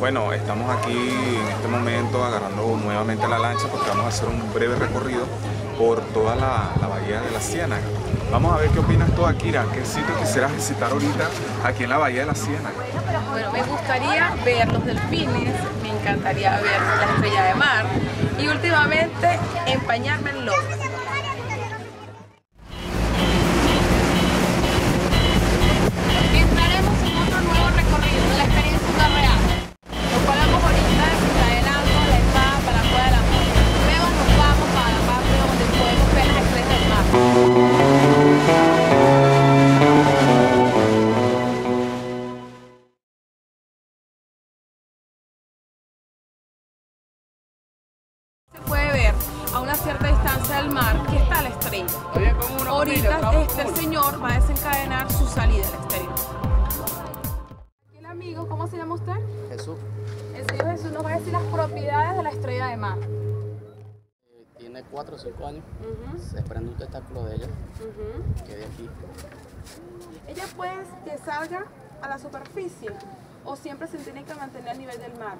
Bueno, estamos aquí en este momento agarrando nuevamente la lancha porque vamos a hacer un breve recorrido por toda la, bahía de la Ciénaga. Vamos a ver qué opinas tú, Akira. ¿Qué sitio quisieras visitar ahorita aquí en la bahía de la Ciénaga? Bueno, me gustaría ver los delfines, me encantaría ver la estrella de mar y últimamente empañarme en lodo. Ahorita este el señor va a desencadenar su salida estrella. Aquí el amigo, ¿cómo se llama usted? Jesús El señor Jesús nos va a decir las propiedades de la estrella de mar. eh, tiene 4 o 5 años. Se desprende un testáculo de ella, que de aquí. Ella puede que salga a la superficie o siempre se tiene que mantener a nivel del mar.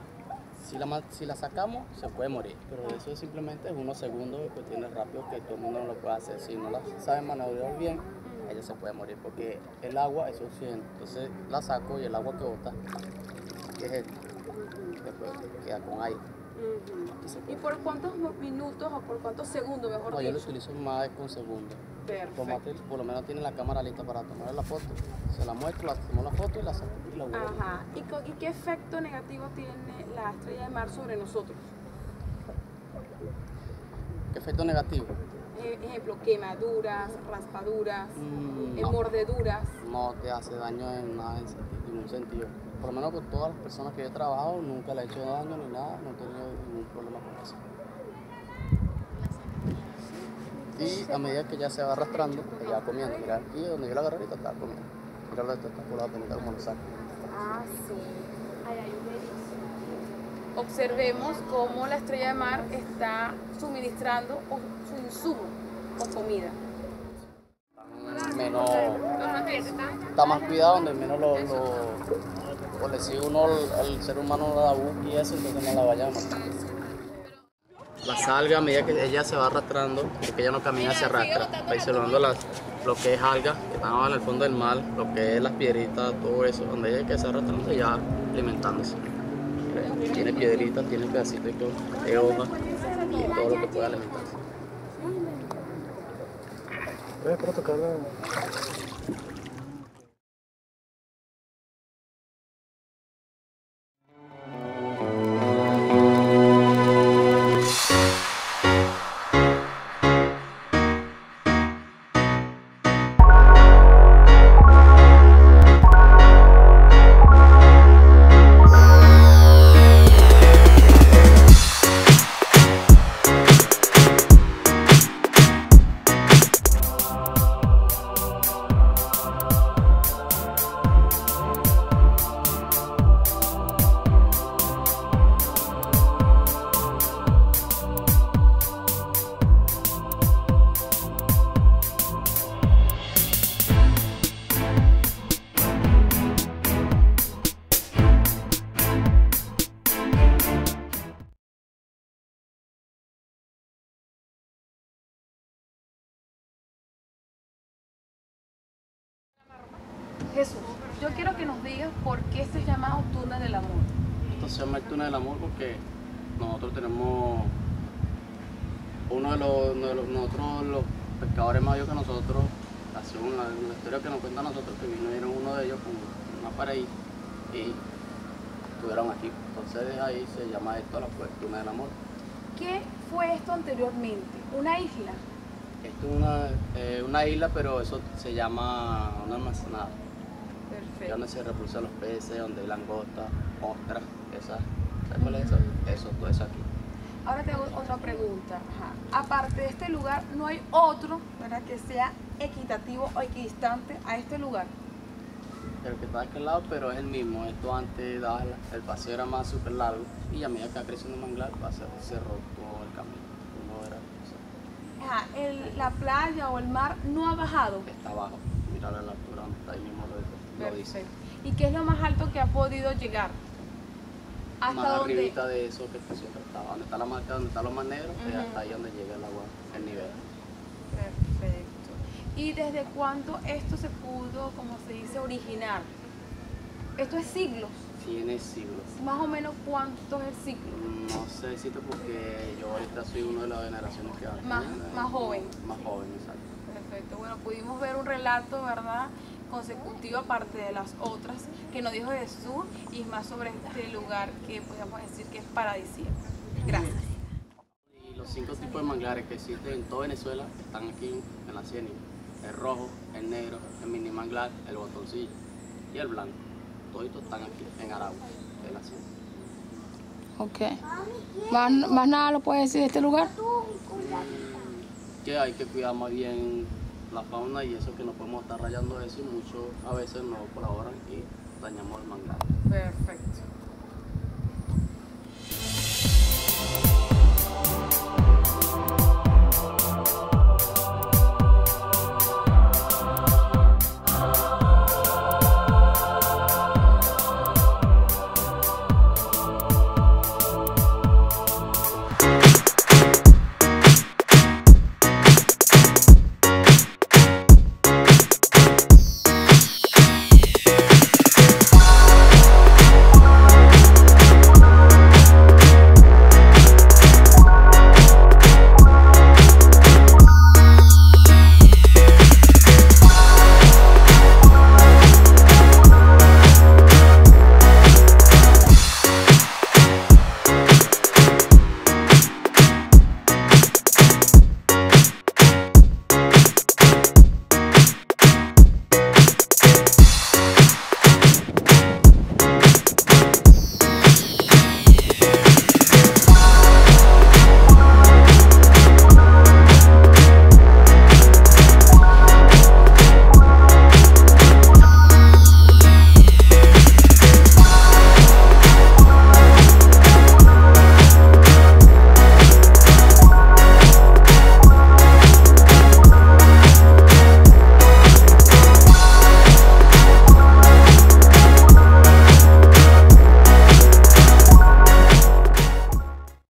Si la, si la sacamos, se puede morir. Pero eso simplemente es unos segundos que tiene rápido que todo el mundo no lo puede hacer. Si no la sabe maniobrar bien, ella se puede morir porque el agua es oxígeno. Entonces la saco y el agua que bota, que es esto, después queda con aire. Y se ¿Y puede- por cuántos minutos o por cuántos segundos, mejor No, yo lo dicho? utilizo más de un segundo. Perfecto. Por lo menos tiene la cámara lista para tomar la foto. Se la muestro, la tomo la foto y la saco y la vuelvo. Ajá. ¿Y, qué efecto negativo tiene la estrella de mar sobre nosotros? ¿Qué efecto negativo? Eh, ejemplo, quemaduras, raspaduras, Mm, no. mordeduras. no te hace daño en nada, en ningún sentido. Por lo menos con todas las personas que yo he trabajado, nunca le he hecho daño ni nada, no he tenido ningún problema con eso. Y a medida que ya se va arrastrando, ella va comiendo. Mira aquí donde yo la agarré ahorita estaba comiendo. Mira lo espectacular, mira cómo lo saco. Ah, sí. Ay, ay, Observemos cómo la estrella de mar está suministrando su insumo o comida. Menos, está más cuidado donde menos lo, lo o le sigue uno al, al ser humano la busca y eso, entonces no la vaya a matar. La salga a medida que ella se va arrastrando, porque ella no camina, se arrastra, va isolando las, lo que es alga, que están en el fondo del mar, lo que es las piedritas, todo eso, donde ella que se arrastrando ya alimentándose. Tiene piedritas, tiene pedacitos de co- de hoja y todo lo que pueda alimentarse. Jesús, yo quiero que nos digas por qué se llama túnel del amor. Esto se llama el túnel del amor porque nosotros tenemos uno de los, uno de los- nosotros los pescadores mayores que nosotros, así una, una historia que nos cuenta a nosotros que vinieron uno de ellos con una pared y estuvieron aquí. Entonces desde ahí se llama esto la pues, túnel del amor. ¿Qué fue esto anteriormente? ¿Una isla? Esto es una, eh, una isla, pero eso se llama una almacenada. Perfecto. donde se reproducen los peces, donde hay langostas, ostras, esas. ¿Sabes cuál es eso? Eso, todo eso aquí. Ahora tengo otra pregunta. Ajá. Aparte de este lugar, ¿no hay otro ¿verdad? que sea equitativo o equidistante a este lugar? El que está de aquel lado, pero es el mismo. Esto antes daba el paseo era más súper largo y a medida que va creciendo el manglar, va a ser cerró todo el camino. Uno era, o sea, Ajá. el- la playa o el mar no ha bajado. está abajo. Mira la altura donde está ahí mismo lo dice. ¿Y qué es lo más alto que ha podido llegar? ¿Hasta más dónde? arribita de eso que siempre estaba. Donde está la marca, donde está lo más negro, hasta ahí donde llega el agua, el nivel. Perfecto. ¿Y desde cuándo esto se pudo, como se dice, originar? Esto es siglos. Tiene siglos. Más o menos cuánto es el siglo. No sé decirte porque yo ahorita soy uno de las generaciones que Más- más joven. Más joven, exacto. Perfecto. Bueno, pudimos ver un relato, ¿verdad? Consecutivo aparte de las otras que nos dijo Jesús y más sobre este lugar que podríamos decir que es paradisíaco. Gracias. Y los cinco tipos de manglares que existen en toda Venezuela están aquí en la ciénaga. El rojo, el negro, el mini manglar, el botoncillo y el blanco. Todos estos están aquí en Aragua, en la ciénaga. Ok. ¿Más, más nada lo puedes decir de este lugar? Que hay que cuidar más bien la fauna y eso que no podemos estar rayando eso y muchos a veces no colaboran y dañamos el manglar. Perfecto.